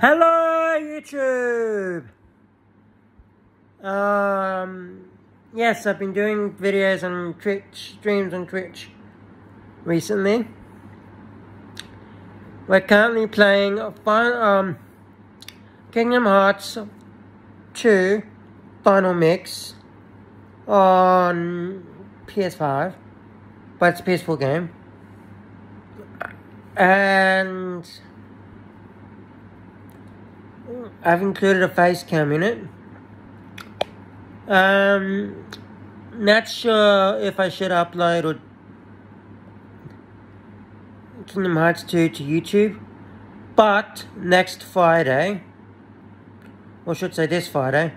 Hello, YouTube! Um, yes, I've been doing videos on Twitch, streams on Twitch recently. We're currently playing um, Kingdom Hearts 2 Final Mix on PS5, but it's a PS4 game. And I've included a face cam in it. Um, not sure if I should upload or Kingdom Hearts 2 to YouTube, but next Friday, or should say this Friday,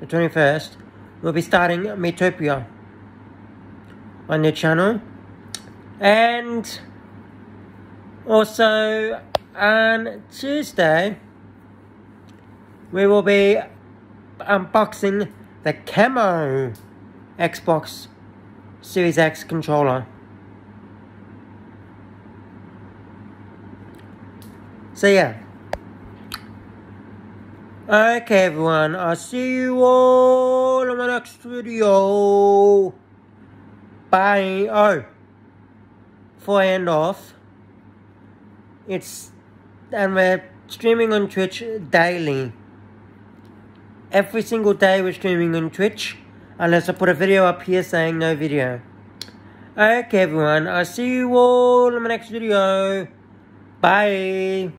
the 21st, we'll be starting Miitopia on the channel. And also on Tuesday, we will be unboxing the Camo Xbox Series X controller. So yeah. Okay everyone, I'll see you all in my next video. Bye. Oh, before I end off, it's, and we're streaming on Twitch daily. Every single day we're streaming on Twitch, unless I put a video up here saying no video. Okay everyone, I'll see you all in my next video. Bye.